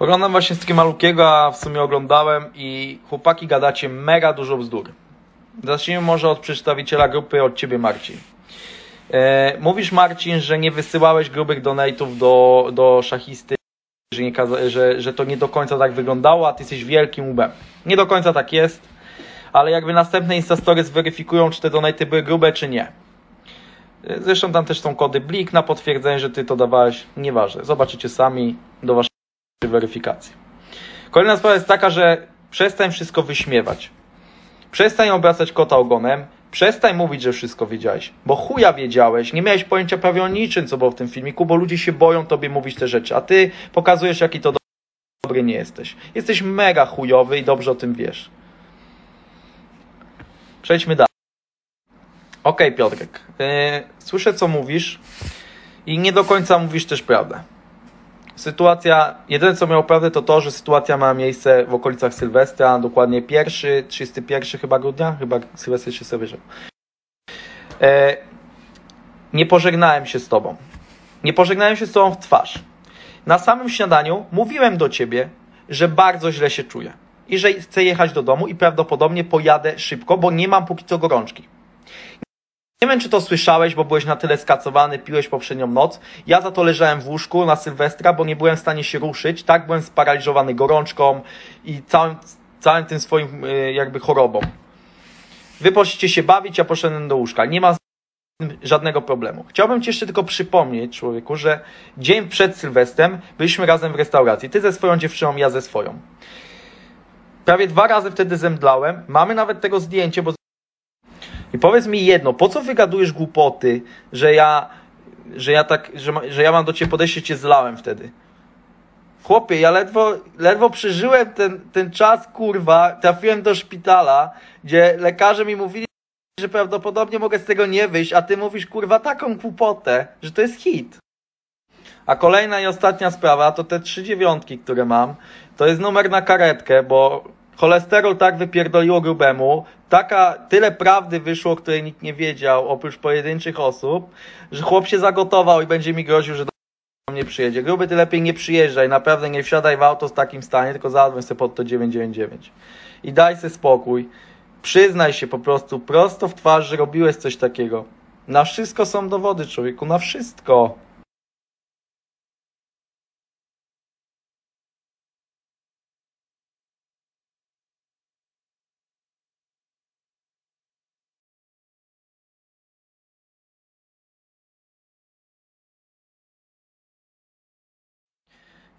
Oglądam właśnie z Malukiego, a w sumie oglądałem i chłopaki gadacie mega dużo bzdur. Zacznijmy może od przedstawiciela grupy, od ciebie Marcin. E, mówisz Marcin, że nie wysyłałeś grubych donate'ów do, do szachisty, że, nie, że, że to nie do końca tak wyglądało, a ty jesteś wielkim ubem. Nie do końca tak jest, ale jakby następne Instastory zweryfikują, czy te donate'y były grube, czy nie. E, Zresztą tam też są kody Blik na potwierdzenie, że ty to dawałeś. Nieważne. Zobaczycie sami do waszej weryfikacji. Kolejna sprawa jest taka, że przestań wszystko wyśmiewać. Przestań obracać kota ogonem. Przestań mówić, że wszystko wiedziałeś, bo chuja wiedziałeś, nie miałeś pojęcia prawie o niczym, co było w tym filmiku, bo ludzie się boją tobie mówić te rzeczy, a ty pokazujesz, jaki to dobry nie jesteś. Jesteś mega chujowy i dobrze o tym wiesz. Przejdźmy dalej. Okej, Piotrek. Yy, słyszę, co mówisz i nie do końca mówisz też prawdę. Sytuacja, jedyne co miało prawdę to to, że sytuacja ma miejsce w okolicach Sylwestra, dokładnie pierwszy, 31 chyba grudnia, chyba Sylwester się sobie wyżał. E, nie pożegnałem się z tobą. Nie pożegnałem się z tobą w twarz. Na samym śniadaniu mówiłem do ciebie, że bardzo źle się czuję i że chcę jechać do domu i prawdopodobnie pojadę szybko, bo nie mam póki co gorączki. Nie wiem, czy to słyszałeś, bo byłeś na tyle skacowany, piłeś poprzednią noc. Ja za to leżałem w łóżku na Sylwestra, bo nie byłem w stanie się ruszyć. Tak, byłem sparaliżowany gorączką i całym, całym tym swoim y, jakby chorobą. Wy poszliście się bawić, ja poszedłem do łóżka. Nie ma żadnego problemu. Chciałbym Ci jeszcze tylko przypomnieć, człowieku, że dzień przed Sylwestrem byliśmy razem w restauracji. Ty ze swoją dziewczyną, ja ze swoją. Prawie dwa razy wtedy zemdlałem. Mamy nawet tego zdjęcie, bo i powiedz mi jedno, po co wygadujesz głupoty, że ja, że ja tak, że, że ja mam do ciebie podejście, cię zlałem wtedy? Chłopie, ja ledwo, ledwo przeżyłem ten, ten czas, kurwa, trafiłem do szpitala, gdzie lekarze mi mówili, że prawdopodobnie mogę z tego nie wyjść, a ty mówisz, kurwa, taką głupotę, że to jest hit. A kolejna i ostatnia sprawa to te trzy dziewiątki, które mam. To jest numer na karetkę, bo cholesterol tak wypierdoliło grubemu, taka, tyle prawdy wyszło, której nikt nie wiedział, oprócz pojedynczych osób, że chłop się zagotował i będzie mi groził, że do mnie przyjedzie. Gruby, ty lepiej nie przyjeżdżaj, naprawdę nie wsiadaj w auto w takim stanie, tylko zadzwoń sobie pod to 999. I daj sobie spokój. Przyznaj się po prostu prosto w twarz, że robiłeś coś takiego. Na wszystko są dowody, człowieku, na wszystko.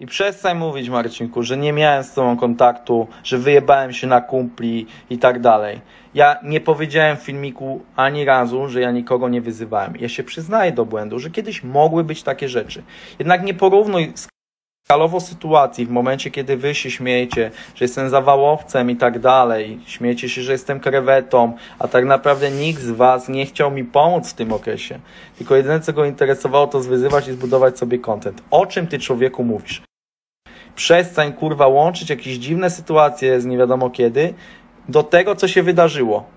I przestań mówić, Marcinku, że nie miałem z tobą kontaktu, że wyjebałem się na kumpli i tak dalej. Ja nie powiedziałem w filmiku ani razu, że ja nikogo nie wyzywałem. Ja się przyznaję do błędu, że kiedyś mogły być takie rzeczy. Jednak nie porównuj skalowo sytuacji w momencie, kiedy wy się śmiejecie, że jestem zawałowcem i tak dalej, śmiejecie się, że jestem krewetą, a tak naprawdę nikt z was nie chciał mi pomóc w tym okresie. Tylko jedyne, co go interesowało, to zwyzywać i zbudować sobie content. O czym ty człowieku mówisz? Przestań kurwa łączyć jakieś dziwne sytuacje z nie wiadomo kiedy do tego, co się wydarzyło.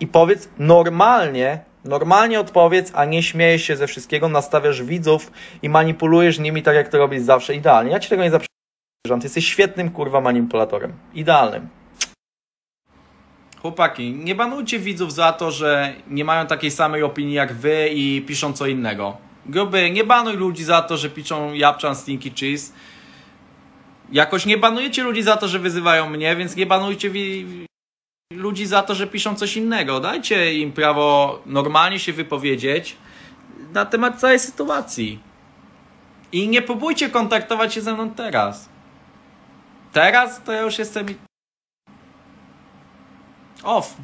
I powiedz normalnie, normalnie odpowiedz, a nie śmiejesz się ze wszystkiego, nastawiasz widzów i manipulujesz nimi tak, jak to robisz zawsze. Idealnie. Ja ci tego nie zaprzeczam. Ty jesteś świetnym kurwa manipulatorem. Idealnym. Chłopaki, nie banujcie widzów za to, że nie mają takiej samej opinii jak wy i piszą co innego. Gruby, nie banuj ludzi za to, że piszą Japczan Stinky Cheese. Jakoś nie banujecie ludzi za to, że wyzywają mnie, więc nie banujcie wi- ludzi za to, że piszą coś innego. Dajcie im prawo normalnie się wypowiedzieć na temat całej sytuacji. I nie próbujcie kontaktować się ze mną teraz. Teraz to ja już jestem. Off.